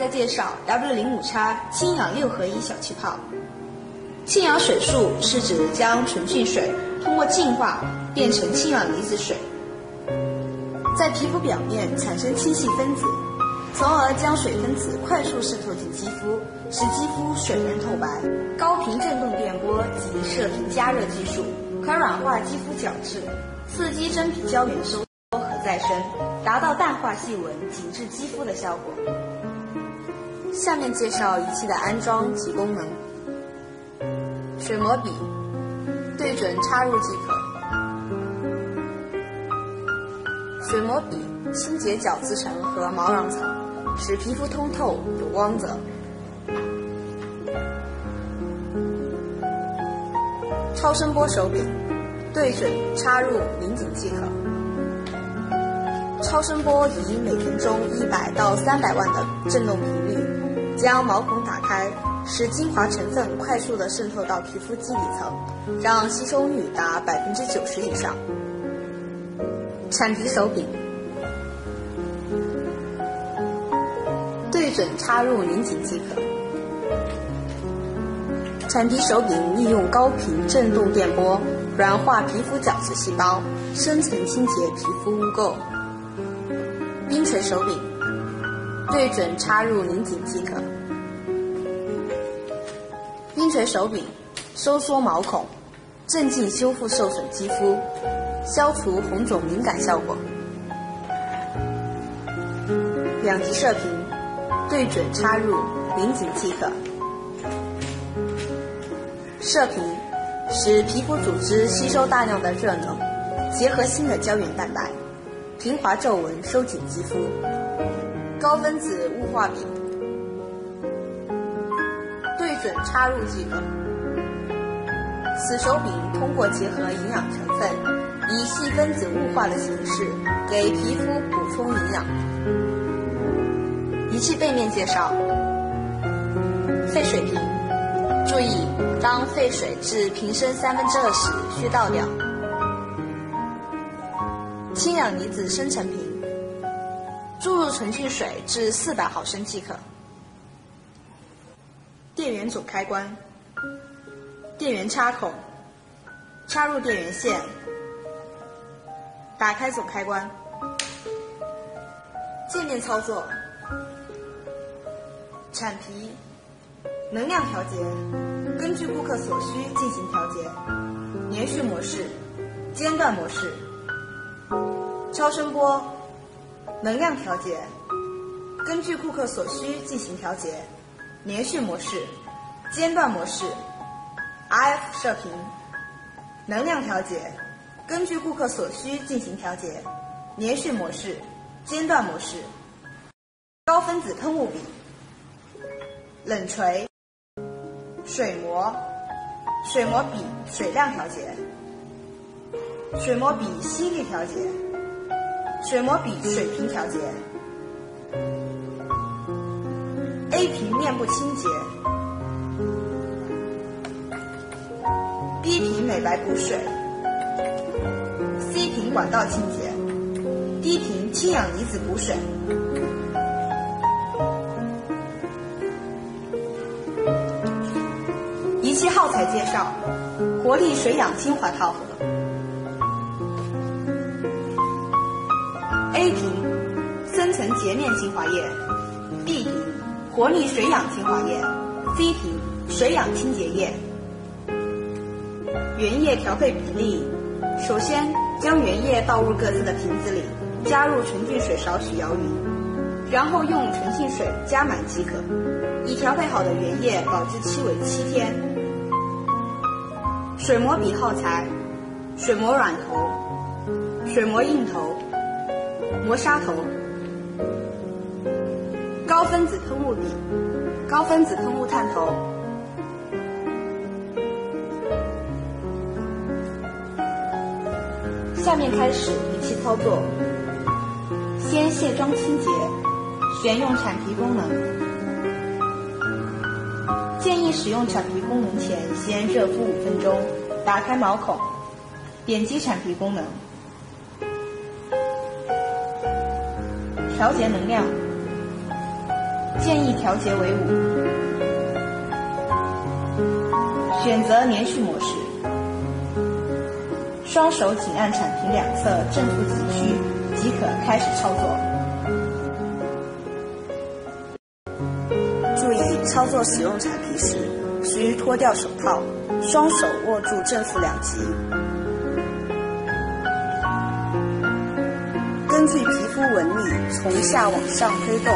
再介绍 W 零五叉氢氧六合一小气泡。氢氧水束是指将纯净水通过净化变成氢氧离子水，在皮肤表面产生氢气分子，从而将水分子快速渗透进肌肤，使肌肤水润透白。高频振动电波及射频加热技术可软化肌肤角质，刺激真皮胶原收缩和再生，达到淡化细纹、紧致肌肤的效果。下面介绍仪器的安装及功能。水磨笔，对准插入即可。水磨笔清洁角质层和毛囊层，使皮肤通透有光泽。超声波手柄，对准插入拧紧即可。超声波以每分钟一百到三百万的振动频率，将毛孔打开，使精华成分快速的渗透到皮肤基底层，让吸收率达百分之九十以上。铲皮手柄，对准插入拧紧即可。铲皮手柄利用高频振动电波软化皮肤角质细胞，深层清洁皮肤污垢。冰锤手柄，对准插入拧紧即可。冰锤手柄收缩毛孔，镇静修复受损肌肤，消除红肿敏感效果。两级射频，对准插入拧紧即可。射频使皮肤组织吸收大量的热能，结合新的胶原蛋白，平滑皱纹，收紧肌肤。高分子雾化笔，准插入即可。此手柄通过结合营养成分，以细分子雾化的形式给皮肤补充营养。仪器背面介绍：沸水瓶，注意。当沸水至瓶身三分之二时，需倒掉。氢氧离子生成瓶，注入纯净水至四百毫升即可。电源总开关，电源插孔，插入电源线，打开总开关。界面操作，铲皮。能量调节，根据顾客所需进行调节。连续模式、间断模式。超声波，能量调节，根据顾客所需进行调节。连续模式、间断模式。RF 射频，能量调节，根据顾客所需进行调节。连续模式、间断模式。高分子喷雾笔，冷锤。水磨，水磨笔水量调节，水磨笔吸力调节，水磨笔水平调节，A 瓶面部清洁，B 瓶美白补水，C 瓶管道清洁，D 瓶氢氧离子补水。仪器耗材介绍：活力水养精华套盒。A 瓶深层洁面精华液，B 瓶活力水养精华液，C 瓶水养清洁液。原液调配比例：首先将原液倒入各自的瓶子里，加入纯净水少许摇匀，然后用纯净水加满即可。已调配好的原液保质期为七天。水磨笔耗材：水磨软头、水磨硬头、磨砂头。高分子喷雾笔、高分子喷雾探头。下面开始仪器操作。先卸妆清洁，选用铲皮功能。建议使用铲皮功能前，先热敷五分钟，打开毛孔，点击铲皮功能，调节能量，建议调节为五。选择连续模式，双手紧按铲屏两侧正负极区，即可开始操作。注意操作使用产品时，需脱掉手套，双手握住正负两极。根据皮肤纹理从下往上推动，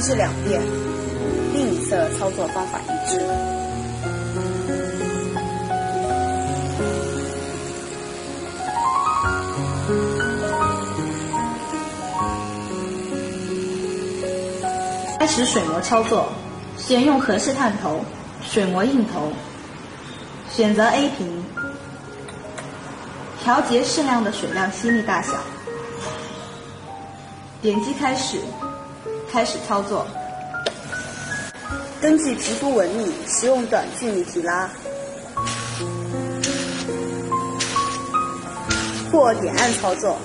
至两遍，另一侧操作方法一致。开始水膜操作，选用合适探头，水膜硬头，选择 A 屏，调节适量的水量吸力大小，点击开始，开始操作。根据皮肤纹理，使用短距离提拉或点按操作。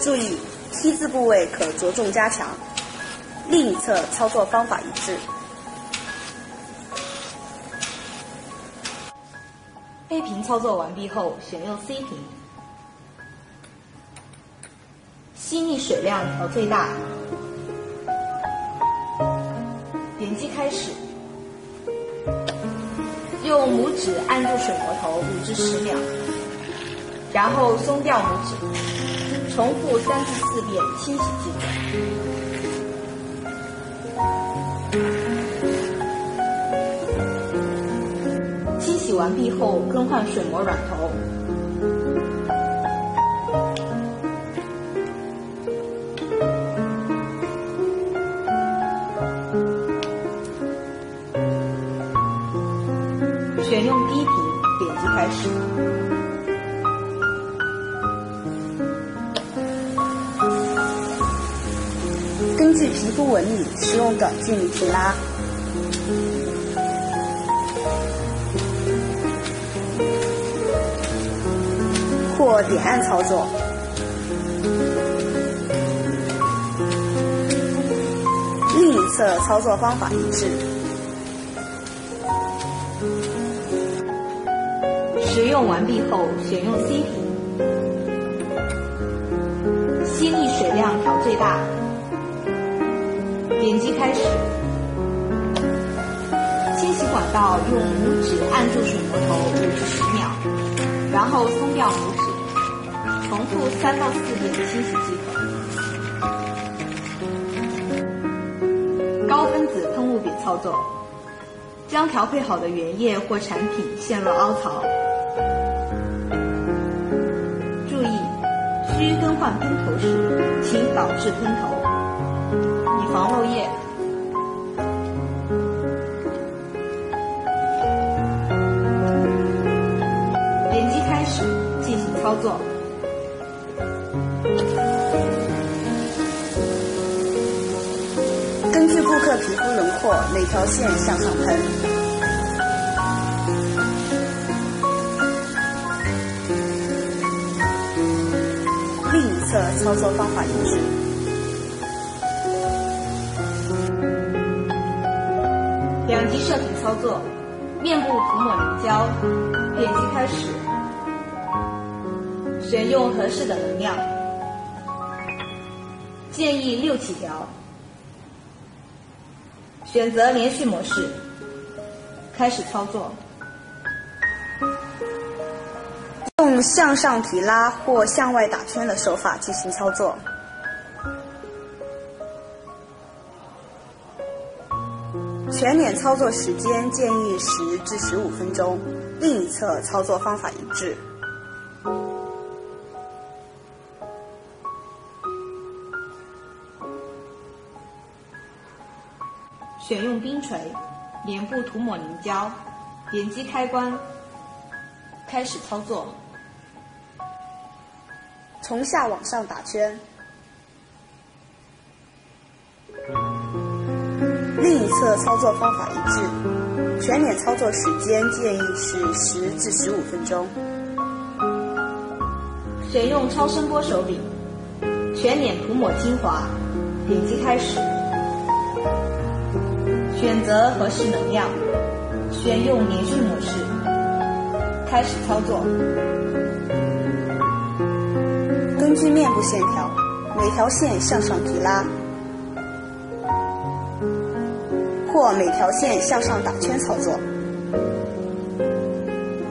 注意，T 字部位可着重加强，另一侧操作方法一致。A 屏操作完毕后，选用 C 屏，吸力水量调最大，点击开始，用拇指按住水膜头五至十秒，然后松掉拇指。重复三至四遍，清洗即可。洗完毕后，更换水膜软头。选用低频，点击开始。根据皮肤纹理，使用短距离提拉或点按操作。另一侧操作方法一致。使用完毕后，选用 C 屏，吸力水量调最大。点击开始，清洗管道用拇指按住水龙头五至十秒，然后松掉拇指，重复三到四遍清洗即可。高分子喷雾笔操作，将调配好的原液或产品陷入凹槽，注意需更换喷头时，请导致喷头。以防漏液，点击开始进行操作。皮肤轮廓，每条线向上喷，另一侧操作方法一致。两级射频操作，面部涂抹凝胶，点击开始，选用合适的能量，建议六起条，选择连续模式，开始操作。用向上提拉或向外打圈的手法进行操作。全脸操作时间建议十至十五分钟，另一侧操作方法一致。选用冰锤，脸部涂抹凝胶，点击开关，开始操作。从下往上打圈。另一侧操作方法一致，全脸操作时间建议是十至十五分钟。选用超声波手柄，全脸涂抹精华，点击开始，选择合适能量，选用连续模式，开始操作。根据面部线条，每条线向上提拉，或每条线向上打圈操作。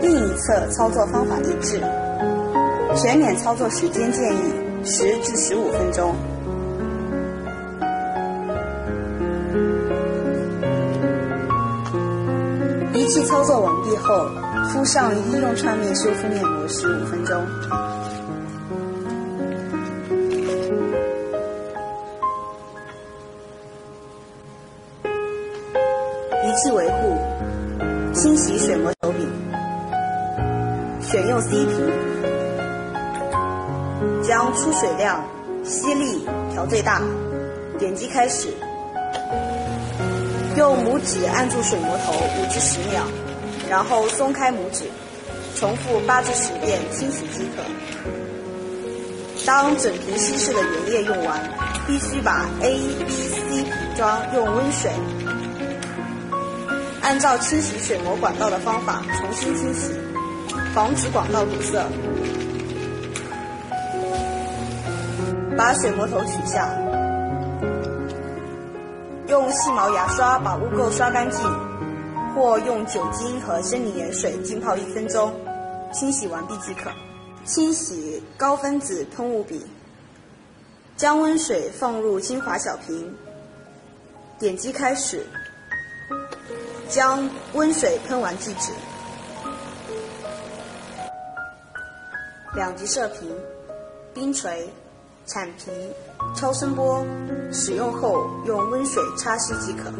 另一侧操作方法一致，全脸操作时间建议十至十五分钟。仪器操作完毕后，敷上医用创面修复面膜十五分钟。仪器维护：清洗水膜手柄，选用 C 屏，将出水量、吸力调最大，点击开始，用拇指按住水膜头五至十秒，然后松开拇指，重复八至十遍清洗即可。当整瓶稀释的原液用完，必须把 A、B、C 瓶装用温水。按照清洗水膜管道的方法重新清洗，防止管道堵塞。把水膜头取下，用细毛牙刷把污垢刷干净，或用酒精和生理盐水浸泡一分钟，清洗完毕即可。清洗高分子喷雾笔，将温水放入精华小瓶，点击开始。将温水喷完即止。两级射频、冰锤、铲皮、超声波，使用后用温水擦拭即可。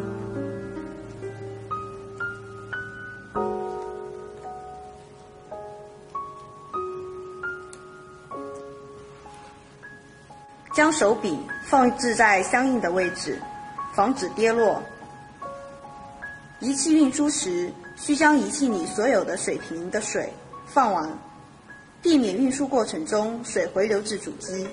将手柄放置在相应的位置，防止跌落。仪器运输时，需将仪器里所有的水瓶的水放完，避免运输过程中水回流至主机。